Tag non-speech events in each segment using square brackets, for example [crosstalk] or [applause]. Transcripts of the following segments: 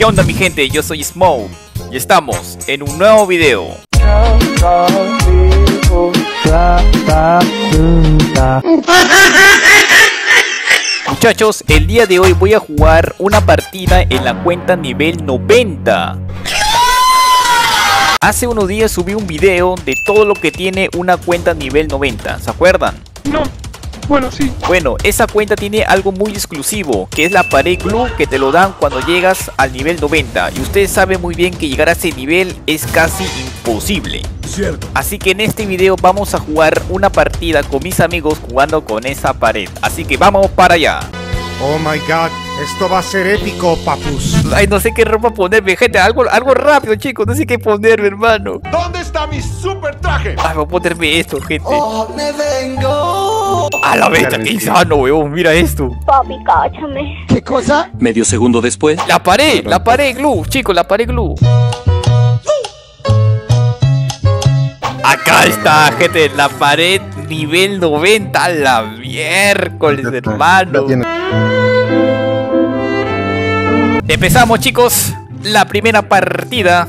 ¿Qué onda mi gente? Yo soy Smoke y estamos en un nuevo video. Muchachos, el día de hoy voy a jugar una partida en la cuenta nivel 90. Hace unos días subí un video de todo lo que tiene una cuenta nivel 90, ¿se acuerdan? No. Bueno, sí. Bueno, esa cuenta tiene algo muy exclusivo, que es la pared glue que te lo dan cuando llegas al nivel 90. Y ustedes saben muy bien que llegar a ese nivel es casi imposible. Cierto. Así que en este video vamos a jugar una partida con mis amigos jugando con esa pared. Así que vamos para allá. Oh my god, esto va a ser épico, papus. Ay, no sé qué ropa ponerme, gente. Algo, algo rápido, chicos. No sé qué ponerme, hermano. ¿Dónde está mi super traje? Ay, voy a ponerme esto, gente. ¡Oh, me vengo! A la vez, qué insano, weón. Mira esto. Papi, cáchame. ¿Qué cosa? Medio segundo después. La pared, la pared glue, chicos, la pared glue. Acá está, gente, la pared nivel 90 a la miércoles, hermano. Empezamos, chicos, la primera partida.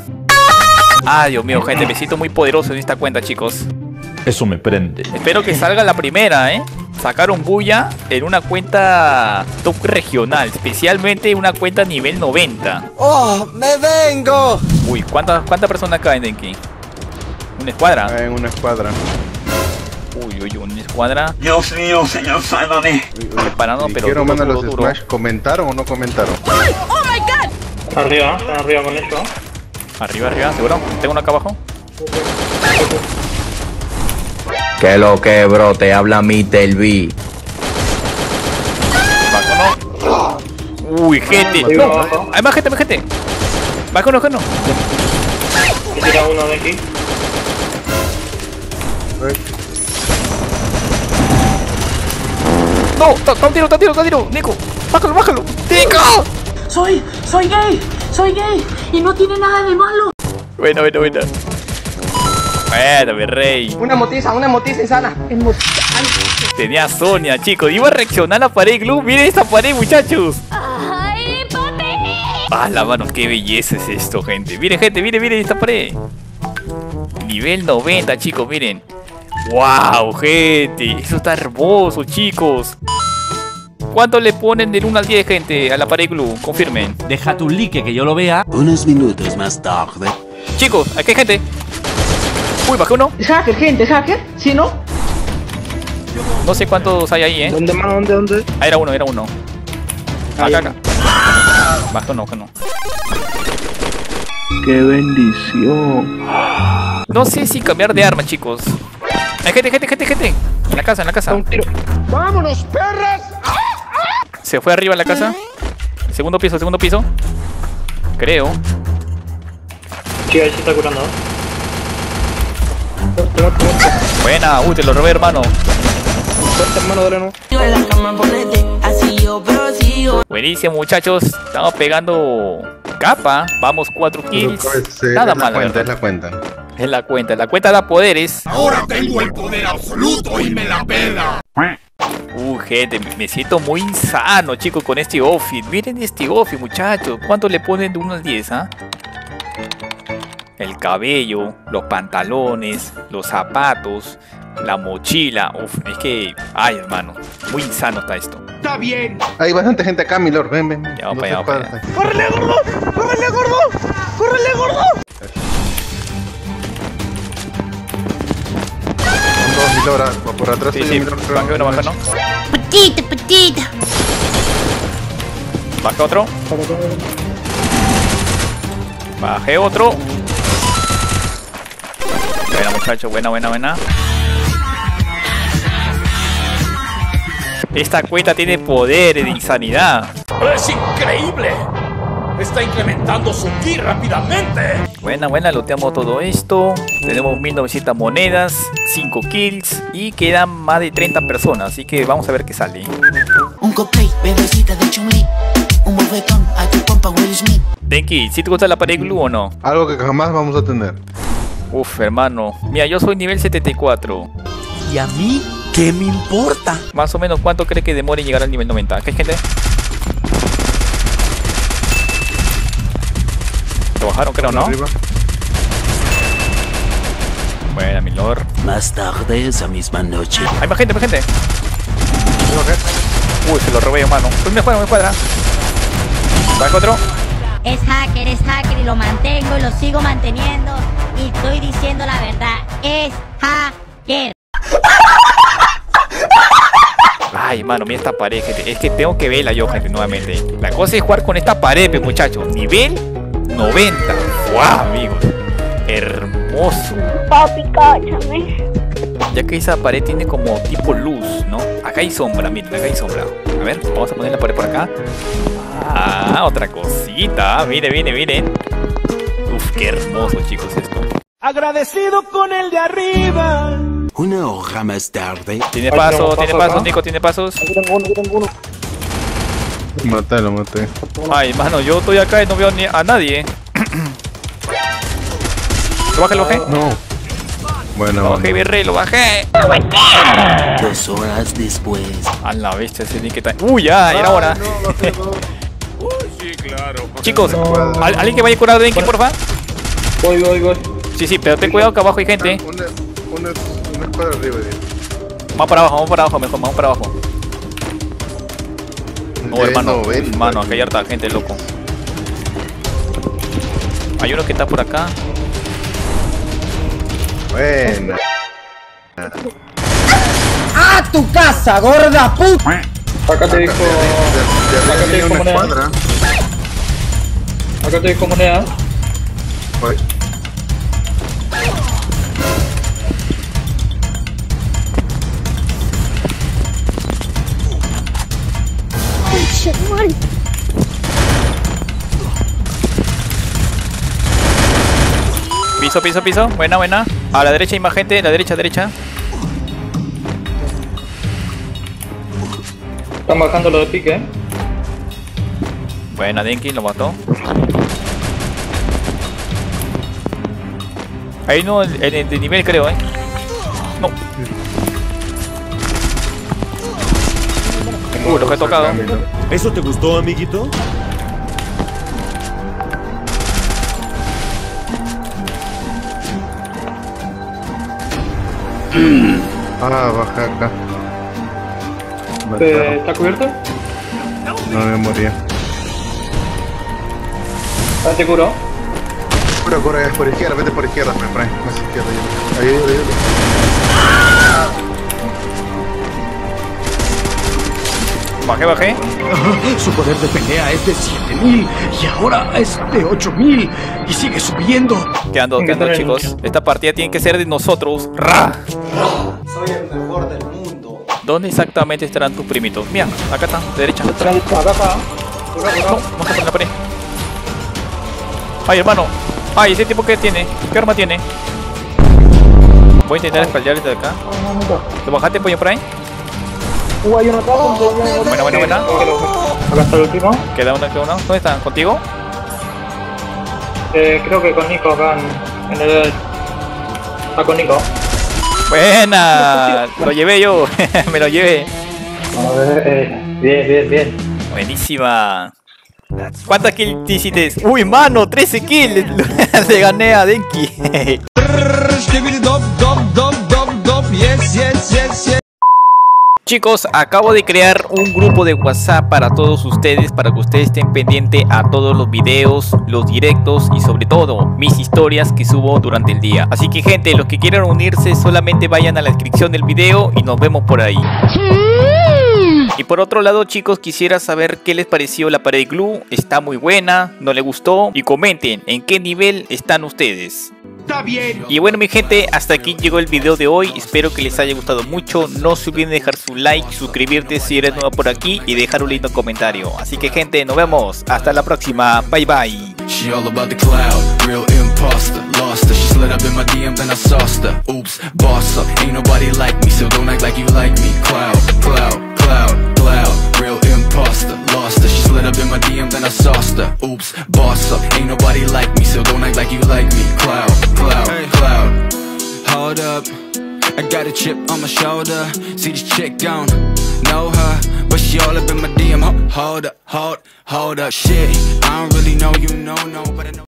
Ay, Dios mío, gente, me siento muy poderoso en esta cuenta, chicos. Eso me prende. Espero que salga la primera, ¿eh? Sacaron bulla en una cuenta top regional, especialmente una cuenta nivel 90. ¡Oh, me vengo! Uy, ¿cuántas cuántas personas caen aquí? ¿Una escuadra? En una escuadra. Uy, uy, una escuadra. Dios mío, señor, sálvame. Preparando, pero Quiero mandar los duro. Smash. ¿Comentaron o no comentaron? Arriba, están arriba con eso. Arriba, arriba, ¿seguro? ¿Tengo uno acá abajo? Que lo que, bro, te habla Mr. B. Uy, gente. No, abajo. hay más gente, más gente. Bajo no, bajo no. He tirado uno de aquí. No, está está un tiro, está un tiro, está un tiro. Nico, bájalo, bájalo. Nico. Soy, soy gay, soy gay y no tiene nada de malo. Bueno, bueno, bueno. Bueno, mi rey. Una motiza, una motiza insana. Tenía Sonia, chicos. Iba a reaccionar a la pared glue. Miren esta pared, muchachos. Ay, papi. Ah, la mano, qué belleza es esto, gente. Miren, gente, miren, miren esta pared. Nivel 90, chicos, miren. Wow, gente. Eso está hermoso, chicos. ¿Cuánto le ponen del 1 al 10, gente, a la pared glue? Confirmen. Deja tu like que yo lo vea. Unos minutos más tarde. Chicos, aquí hay gente. Uy, bajé uno. ¿Es hacker, gente? ¿Es hacker? ¿Sí, no? No sé cuántos hay ahí, eh. ¿Dónde, mano? ¿Dónde? ¿Dónde? Ah, era uno, era uno. Ahí. Acá, acá. Bajó no, bajó no. ¡Qué bendición! No sé si cambiar de arma, chicos. Hay gente, gente, gente, gente. En la casa, en la casa. Un tiro. ¡Vámonos, perras! Se fue arriba en la casa. Segundo piso, segundo piso. Creo. Sí, ahí se está curando. Buena, uy, te lo robé, hermano. Suelta, hermano, dale, no. Buenísimo, muchachos. Estamos pegando capa. Vamos, cuatro kills. Sí, Nada es la mal, cuenta, es la cuenta. Es la cuenta. La cuenta da poderes. Ahora tengo el poder absoluto y me la pela. Uh, gente, me siento muy insano, chicos, con este outfit. Miren este outfit, muchachos. ¿Cuánto le ponen de 1 al 10, ah? El cabello, los pantalones, los zapatos, la mochila. Uf, es que... Ay, hermano. Muy insano está esto. Está bien. Hay bastante gente acá, Milord. Ven, ven. Ya, vamos Dos para allá, para. ¡Córrele, gordo! ¡Córrele, gordo! ¡Córrele, gordo! Son dos, Milord. ah, Por atrás Sí, sí. Milord. Baja uno, baja uno. Petita, petita. Baja otro. Bajé otro. Buena, muchachos. Buena, buena, buena. Esta cuenta tiene poderes de insanidad. ¡Es increíble! Está incrementando su ki rápidamente. Buena, buena, looteamos todo esto. Tenemos 1900 monedas, 5 kills y quedan más de 30 personas. Así que vamos a ver qué sale. Un cosplay, bebecita de. Un bofetón a tu compa Will Smith. Denki, ¿si te gusta la pared glue o no? Algo que jamás vamos a tener. Uf, hermano. Mira, yo soy nivel 74. ¿Y a mí qué me importa? Más o menos, ¿cuánto cree que demore en llegar al nivel 90? ¿Qué hay gente? Lo bajaron, creo, ¿no? Arriba. Buena, mi lord. Más tarde esa misma noche. Hay más gente, más gente. Uy, se lo robé, hermano. Uy, me cuadra, me cuadra. ¿Va otro? Es hacker, es hacker y lo mantengo y lo sigo manteniendo y estoy diciendo la verdad. Es hacker. Ay, mano, mira esta pared, gente. Es que tengo que verla yo, gente, nuevamente. La cosa es jugar con esta pared, pues, muchachos. Nivel 90. ¡Guau, amigos! Hermoso. Papi, cáchame. Ya que esa pared tiene como tipo luz, ¿no? Acá hay sombra, miren, acá hay sombra. A ver, vamos a poner la pared por acá. Ah, otra cosita. Miren, miren, miren. Uf, qué hermoso, chicos, esto. Agradecido con el de arriba. Una hora más tarde. Tiene Ahí paso, tiene paso pasos, acá. Nico, tiene pasos. Aquí tengo uno, aquí tengo uno. Maté, lo maté. Ay, mano, yo estoy acá y no veo ni a nadie. ¿Lo bajé, lo bajé? No. Bueno, Lo bajé, virrey, lo bajé. Dos horas después. A la bestia, ese Nick está... Uy, ya, era hora. [laughs] Chicos, ¿al- ¿alguien que vaya a curar a Denki, porfa? Voy, voy, voy. Sí, sí, pero ten cuidado que abajo hay gente. Una, una, una escuadra arriba, tío. Vamos para abajo, vamos para abajo, mejor, vamos para abajo. No, De hermano, 90. hermano, acá hay harta gente, loco. Hay uno que está por acá. Buena. ¡A tu casa, gorda puta! Acá te dijo. Acá te dijo una moneda. escuadra. Acá te dijo moneda. Piso, piso, piso. Buena, buena. A la derecha hay más gente, a la derecha, derecha. Están bajando lo de pique, eh. Buena, Denki, lo mató. Ahí no, en el de nivel creo, eh. No. Uh, lo que he tocado. ¿Eso te gustó, amiguito? [clears throat] Ah, baja acá. ¿Está cubierto? No me moría. Ah, te curo. Cura, cura, es por izquierda, vete por izquierda, me. Más izquierda, yo. Ahí, ahí, ahí. Bajé, bajé. [laughs] Su poder de pelea es de 7000 y ahora es de 8000 y sigue subiendo. Quedando, tener chicos. Esta partida tiene que ser de nosotros. ¡Ra! Soy el mejor del mundo. ¿Dónde exactamente estarán tus primitos? Mira, acá está, derecha. Acá está. Cura, No, vamos a poner la pared. Ay, hermano. Ay, ese tipo que tiene. ¿Qué arma tiene? Voy a intentar espallar desde acá. ¿Lo bajaste, pollo, por ahí? Uh, hay uno acá. Buena, buena, buena. Acá está el último. Queda uno, queda uno. ¿Dónde están? ¿Contigo? Eh, creo que con Nico acá en, en el. Está con Nico. Buena. Lo llevé yo. [laughs] Me lo llevé. A ver, eh, bien, bien, bien. Buenísima. ¿Cuántas kills te hiciste? Uy, mano, 13 kills. [laughs] Le gané a Denki. Chicos, acabo de crear un grupo de WhatsApp para todos ustedes, para que ustedes estén pendientes a todos los videos, los directos y sobre todo mis historias que subo durante el día. Así que gente, los que quieran unirse solamente vayan a la descripción del video y nos vemos por ahí. Y por otro lado chicos quisiera saber qué les pareció la pared glue, está muy buena, no le gustó y comenten en qué nivel están ustedes. Está bien. Y bueno mi gente, hasta aquí llegó el video de hoy, espero que les haya gustado mucho, no se olviden de dejar su like, suscribirte si eres nuevo por aquí y dejar un lindo comentario. Así que gente, nos vemos, hasta la próxima, bye bye. She all about the cloud, real imposter, lost her. She slid up in my DM, then I sauced her. Oops, boss up, ain't nobody like me, so don't act like you like me. Cloud, cloud, cloud, cloud, real imposter, lost her. She slid up in my DM, then I sauced her. Oops, boss up, ain't nobody like me, so don't act like you like me. Cloud, cloud, cloud. Hold up, I got a chip on my shoulder. See this chick don't know her, but she all up in my DM. Hold up, hold, hold up, shit. I don't really know you, know, no, no.